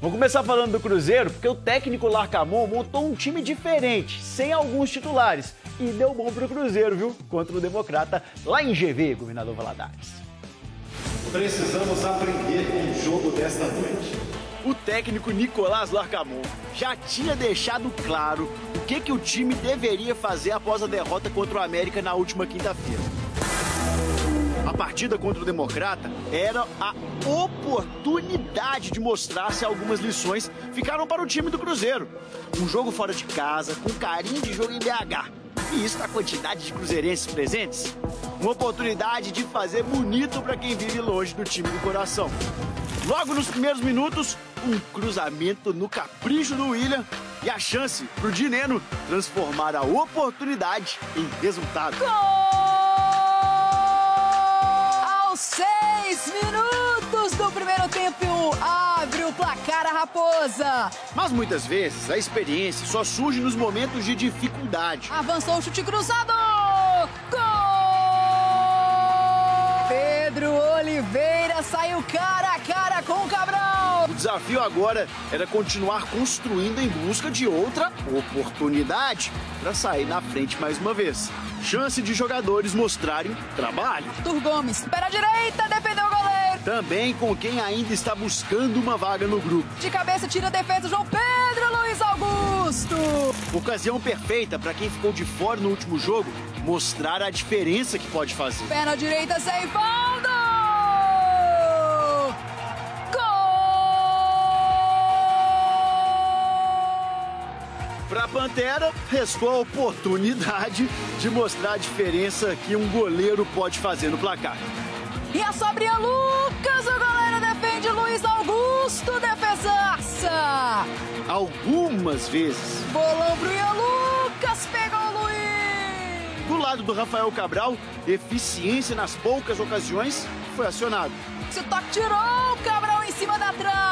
Vou começar falando do Cruzeiro, porque o técnico Larcamon montou um time diferente, sem alguns titulares. E deu bom pro Cruzeiro, viu? Contra o Democrata, lá em GV, governador Valadares. Precisamos aprender com o jogo desta noite. O técnico Nicolás Larcamon já tinha deixado claro o que, que o time deveria fazer após a derrota contra o América na última quinta-feira. A partida contra o Democrata era a oportunidade de mostrar se algumas lições ficaram para o time do Cruzeiro. Um jogo fora de casa, com carinho de jogo em BH. E isso na quantidade de cruzeirenses presentes. Uma oportunidade de fazer bonito para quem vive longe do time do coração. Logo nos primeiros minutos, um cruzamento no capricho do William e a chance para o Dineno transformar a oportunidade em resultado. Aos seis minutos do primeiro tempo, abre o placar a Raposa. Mas muitas vezes a experiência só surge nos momentos de dificuldade. Avançou o chute cruzado. Gol! Pedro Oliveira saiu cara a cara com o Cabral. O desafio agora era continuar construindo em busca de outra oportunidade para sair na frente mais uma vez. Chance de jogadores mostrarem trabalho. Arthur Gomes, pela direita, defendeu o goleiro. Também com quem ainda está buscando uma vaga no grupo. De cabeça tira a defesa João Pedro Luiz Augusto. Ocasião perfeita para quem ficou de fora no último jogo mostrar a diferença que pode fazer. Perna direita, Seivaldo! Para Pantera, restou a oportunidade de mostrar a diferença que um goleiro pode fazer no placar. E a sobrinha Lucas, o goleiro defende Luiz Augusto, defesaça! Algumas vezes. Bolão pro Ian Lucas, pegou o Luiz! Do lado do Rafael Cabral, eficiência nas poucas ocasiões foi acionado. Se toque tirou, o Cabral em cima da trave!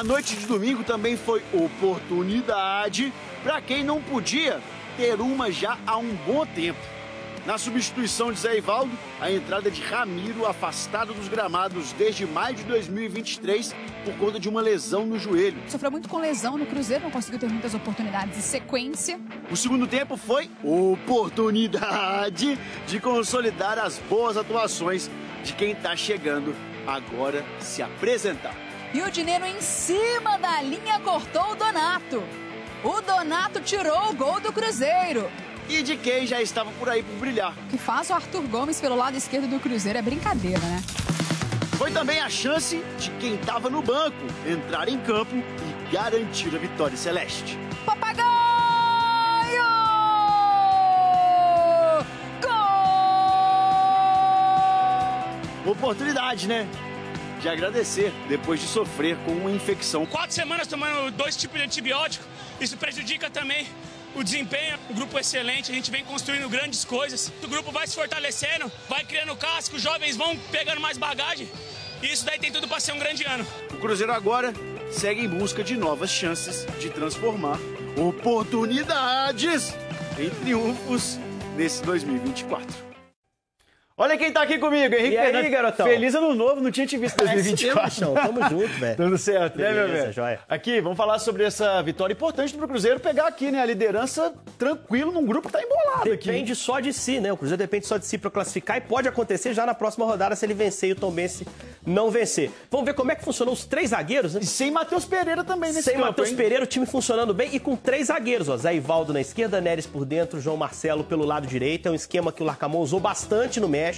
A noite de domingo também foi oportunidade para quem não podia ter uma já há um bom tempo. Na substituição de Zé Ivaldo, a entrada de Ramiro afastado dos gramados desde maio de 2023 por conta de uma lesão no joelho. Sofreu muito com lesão no Cruzeiro, não conseguiu ter muitas oportunidades em sequência. O segundo tempo foi oportunidade de consolidar as boas atuações de quem está chegando agora se apresentar. E o Dinheiro em cima da linha cortou o Donato. O Donato tirou o gol do Cruzeiro. E de quem já estava por aí por brilhar. O que faz o Arthur Gomes pelo lado esquerdo do Cruzeiro é brincadeira, né? Foi também a chance de quem estava no banco entrar em campo e garantir a vitória celeste. Papagaio! Gol! Oportunidade, né? De agradecer depois de sofrer com uma infecção. Quatro semanas tomando dois tipos de antibiótico, isso prejudica também o desempenho. O grupo é excelente, a gente vem construindo grandes coisas. O grupo vai se fortalecendo, vai criando casco, os jovens vão pegando mais bagagem. E isso daí tem tudo para ser um grande ano. O Cruzeiro agora segue em busca de novas chances de transformar oportunidades em triunfos nesse 2024. Olha quem tá aqui comigo, Henrique E aí, garotão? Feliz ano novo, não tinha te visto em É 2024. isso mesmo, bichão. Tamo junto, velho. Tudo certo, né, meu Beleza, velho? joia. Aqui, vamos falar sobre essa vitória importante pro Cruzeiro pegar aqui, né, a liderança tranquilo num grupo que tá embolado aqui. Depende só de si, né? O Cruzeiro depende só de si pra classificar e pode acontecer já na próxima rodada se ele vencer e o Tombense não vencer. Vamos ver como é que funcionou os três zagueiros, né? E sem Matheus Pereira também nesse Sem campo, Matheus hein? Pereira, o time funcionando bem e com três zagueiros, ó. Zé Ivaldo na esquerda, Neres por dentro, João Marcelo pelo lado direito. É um esquema que o Larcamon usou bastante no México,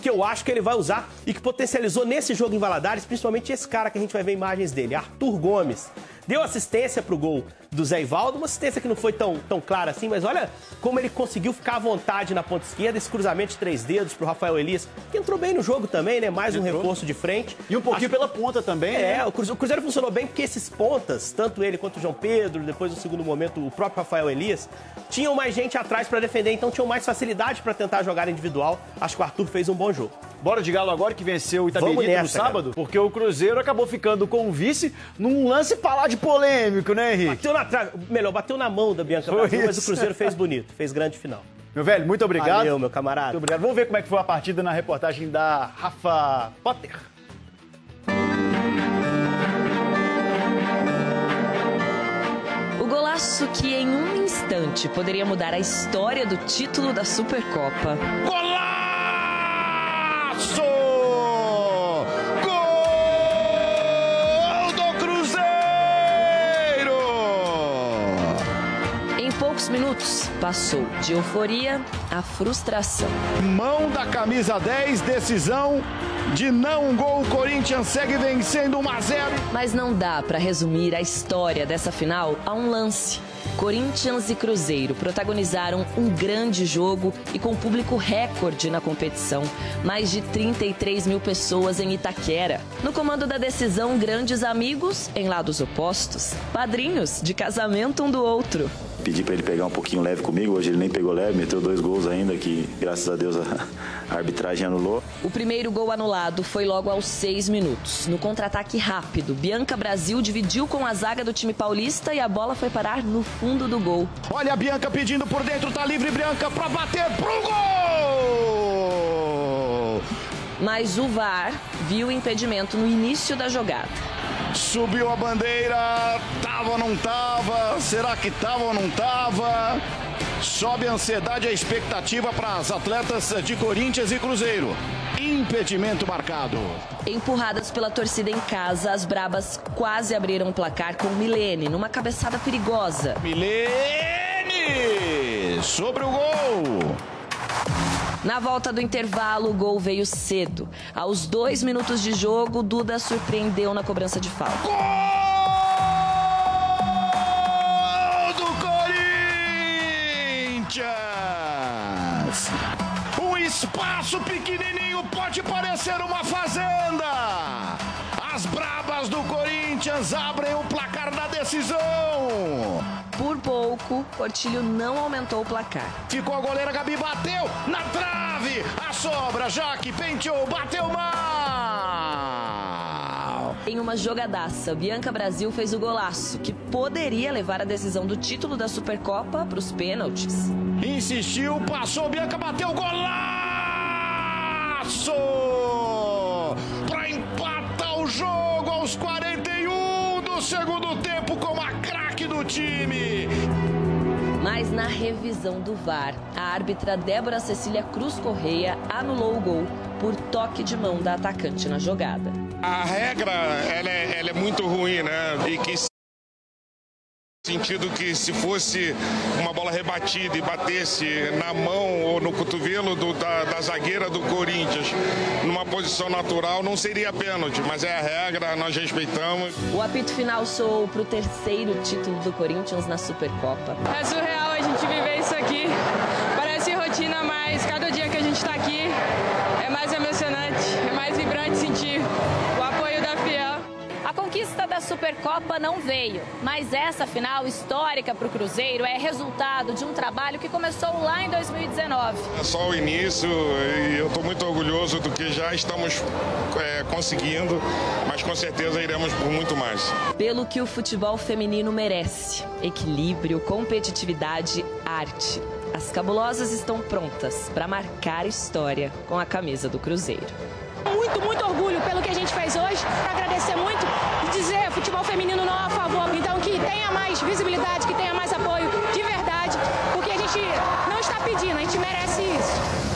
que eu acho que ele vai usar e que potencializou nesse jogo em Valadares, principalmente esse cara que a gente vai ver imagens dele, Arthur Gomes. Deu assistência pro gol do Zé Ivaldo, uma assistência que não foi tão, tão clara assim, mas olha como ele conseguiu ficar à vontade na ponta esquerda, esse cruzamento de três dedos pro Rafael Elias, que entrou bem no jogo também, né? Mais um Entrou. reforço de frente. E um pouquinho pela ponta também, É, né? o Cruzeiro, o Cruzeiro funcionou bem porque esses pontas, tanto ele quanto o João Pedro, depois no segundo momento o próprio Rafael Elias, tinham mais gente atrás pra defender, então tinham mais facilidade pra tentar jogar individual. Acho que o Arthur fez um bom jogo. Bora de Galo agora que venceu o Itabirito nessa, no sábado, porque o Cruzeiro acabou ficando com o vice num lance pra lá de polêmico, né, Henrique? Bateu na Melhor, bateu na mão da Bianca Brasil, mas o Cruzeiro fez bonito, fez grande final. Meu velho, muito obrigado. Valeu, meu camarada. Muito obrigado. Vamos ver como é que foi a partida na reportagem da Rafa Potter. O golaço que em um instante poderia mudar a história do título da Supercopa. Golaço! Poucos minutos, passou de euforia à frustração. Mão da camisa 10, decisão de não gol. O Corinthians segue vencendo 1 a 0. Mas não dá para resumir a história dessa final a um lance. Corinthians e Cruzeiro protagonizaram um grande jogo e com público recorde na competição. Mais de 33 mil pessoas em Itaquera. No comando da decisão, grandes amigos em lados opostos. Padrinhos de casamento um do outro. Pedi para ele pegar um pouquinho leve comigo, hoje ele nem pegou leve, meteu dois gols ainda, que graças a Deus a, a arbitragem anulou. O primeiro gol anulado foi logo aos seis minutos. No contra-ataque rápido, Bianca Brasil dividiu com a zaga do time paulista e a bola foi parar no fundo do gol. Olha a Bianca pedindo por dentro, tá livre Bianca para bater pro gol! Mas o VAR viu o impedimento no início da jogada. Subiu a bandeira, tava ou não tava? Será que tava ou não tava? Sobe a ansiedade e a expectativa para as atletas de Corinthians e Cruzeiro. Impedimento marcado. Empurradas pela torcida em casa, as Brabas quase abriram o placar com Milene numa cabeçada perigosa. Milene sobre o gol. Na volta do intervalo, o gol veio cedo. Aos dois minutos de jogo, Duda surpreendeu na cobrança de falta. Gol do Corinthians! Um espaço pequenininho pode parecer uma fazenda. As brabas do Corinthians abrem o placar da decisão. Por pouco, Portilho não aumentou o placar. Ficou a goleira Gabi, bateu na trave. A sobra, Jaque penteou, bateu mal. Em uma jogadaça, Bianca Brasil fez o golaço, que poderia levar a decisão do título da Supercopa para os pênaltis. Insistiu, passou, Bianca bateu, golaço! Aos 41 do segundo tempo com a craque do time. Mas na revisão do VAR, a árbitra Débora Cecília Cruz Correia anulou o gol por toque de mão da atacante na jogada. A regra ela é, ela é muito ruim, né? E que sentido que se fosse uma bola rebatida e batesse na mão ou no cotovelo do, da, da, zagueira do Corinthians numa posição natural não seria pênalti, mas é a regra, nós respeitamos. O apito final soou para o terceiro título do Corinthians na Supercopa. É surreal a gente viver isso aqui. A conquista da Supercopa não veio, mas essa final histórica para o Cruzeiro é resultado de um trabalho que começou lá em 2019. É só o início e eu estou muito orgulhoso do que já estamos é, conseguindo, mas com certeza iremos por muito mais. Pelo que o futebol feminino merece: equilíbrio, competitividade, arte. As cabulosas estão prontas para marcar história com a camisa do Cruzeiro muito, muito orgulho pelo que a gente fez hoje. Agradecer muito e dizer futebol feminino não é a favor. Então que tenha mais visibilidade, que tenha mais apoio de verdade, porque a gente não está pedindo, a gente merece isso.